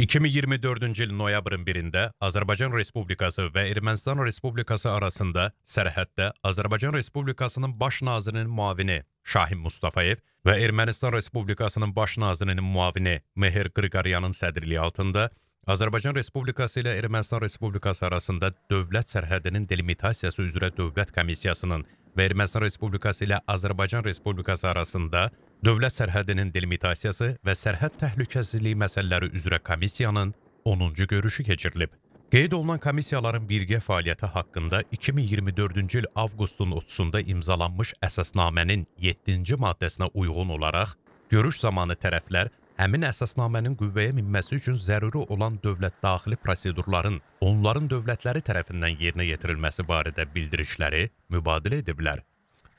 2024-cü il noyabrın 1-də Azərbaycan Respublikası və Ermənistan Respublikası arasında sərhəddə Azərbaycan Respublikasının baş nazirinin müavini Şahin Mustafayev və Ermənistan Respublikasının baş nazirinin müavini Mehir Qırqaryanın sədrliyi altında Azərbaycan Respublikası ilə Ermənistan Respublikası arasında dövlət sərhədinin delimitasiyası üzrə Dövlət Komissiyasının və Ermənistan Respublikası ilə Azərbaycan Respublikası arasında Dövlət sərhədinin delimitasiyası və sərhəd təhlükəsizliyi məsələləri üzrə komissiyanın 10-cu görüşü keçirilib. Qeyd olunan komissiyaların birgə fəaliyyəti haqqında 2024-cü il avqustun 30-da imzalanmış əsasnamənin 7-ci maddəsinə uyğun olaraq görüş zamanı tərəflər həmin əsasnamənin qüvvəyə minməsi üçün zəruri olan dövlət daxili prosedurların onların dövlətləri tərəfindən yerinə yetirilməsi barədə bildirişləri mübadilə ediblər.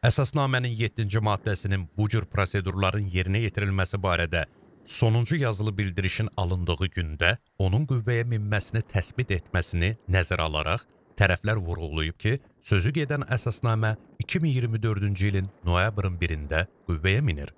Əsasnamənin 7-ci maddəsinin bu cür prosedurların yerinə yetirilməsi barədə sonuncu yazılı bildirişin alındığı gündə onun qüvvəyə minməsini təsbit etməsini nəzərə alaraq tərəflər vurğulayıb ki, sözü gedən əsasnamə 2024-cü ilin noyabrın 1-də qüvvəyə minir.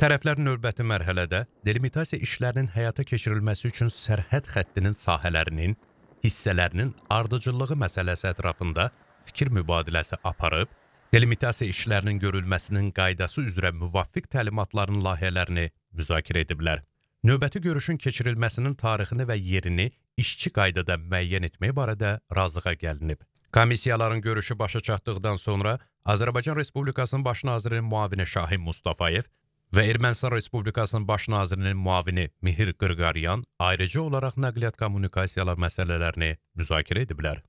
Tərəflər növbəti mərhələdə delimitasiya işlərinin həyata keçirilməsi üçün sərhəd xəttinin sahələrinin, hissələrinin ardıcıllığı məsələsi ətrafında fikir mübadiləsi aparıb, delimitasiya işlərinin görülməsinin qaydası üzrə müvafiq təlimatların layihələrini müzakirə ediblər. Növbəti görüşün keçirilməsinin tarixini və yerini işçi qaydada müəyyən etmək barədə razılığa gəlinib. Komissiyaların görüşü başa çatdıqdan sonra Azərbaycan Respublikasının Baş nazirinin müavini Şahin Mustafayev və Ermənistan Respublikasının Baş nazirinin müavini Mihir Qırqaryan ayrıca olaraq nəqliyyat kommunikasiyalar məsələlərini müzakirə ediblər.